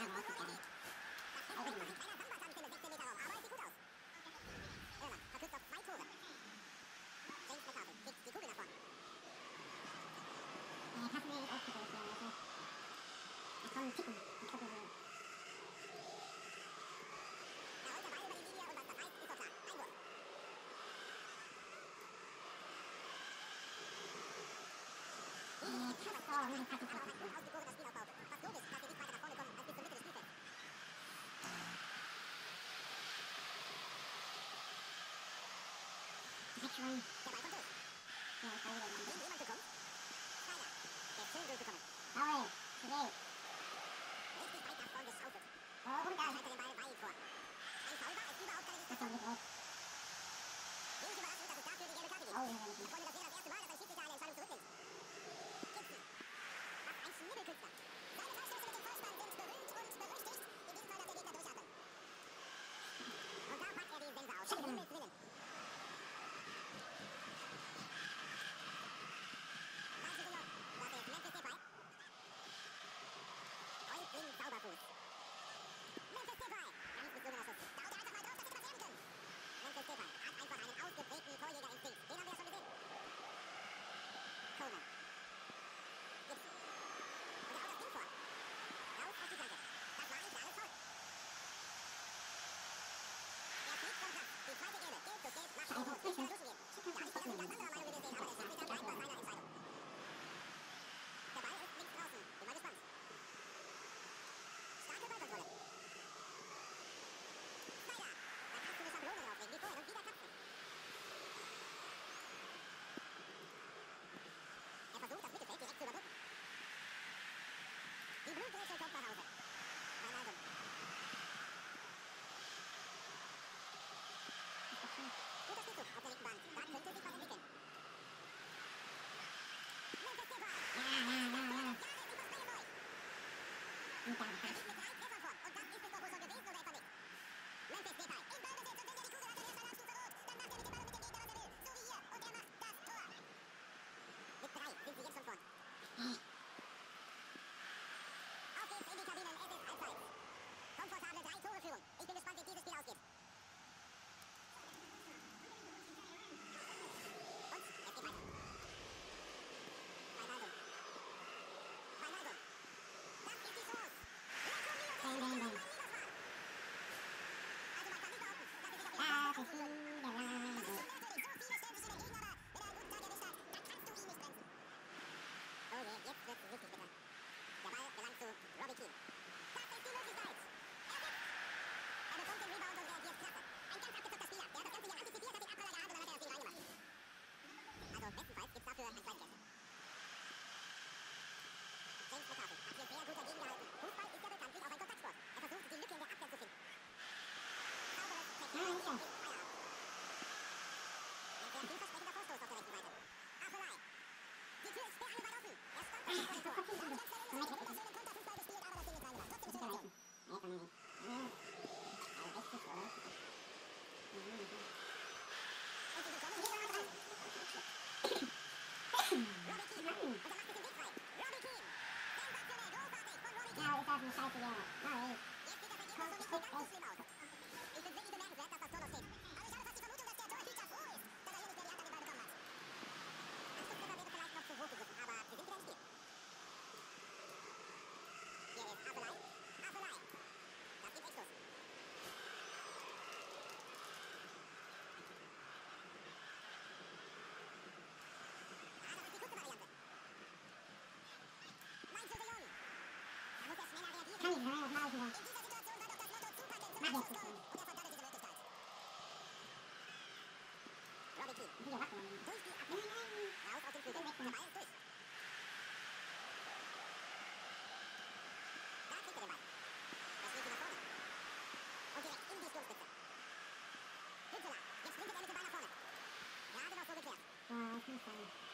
Oh, I'm gonna cut this off. trai Rồi, tay rồi. Rồi, today Bluetooth Kopfhörer. Unterstützung auf der linken Bahn. Daten sind für Sie versendet. Bluetooth Kopfhörer. Ja, ja, ja, ja. Ja, das ist das Playboy. Super. ちょっと待って。Äh, Mach jetzt. Wieder wach geworden. Durch die Abwehr. Nein, nein. Raus aus dem der Ball. Durch. Da so geklärt. Ja, das muss.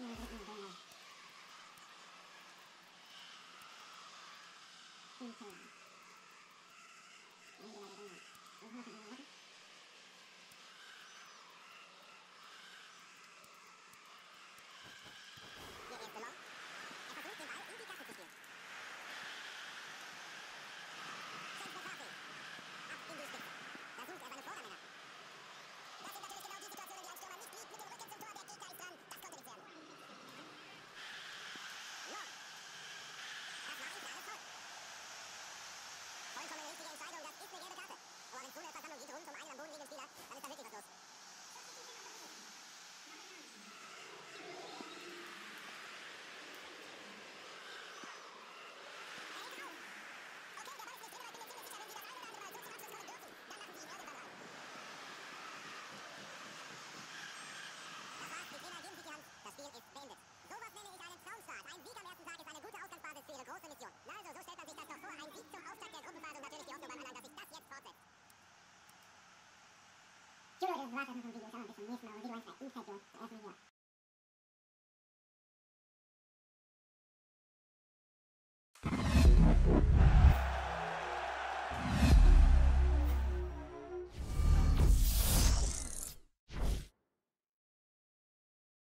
Mm-hmm. zobaczę na tym wideo, samą to są nie smarodziłaś na ich chodziło, to jest milion. Thank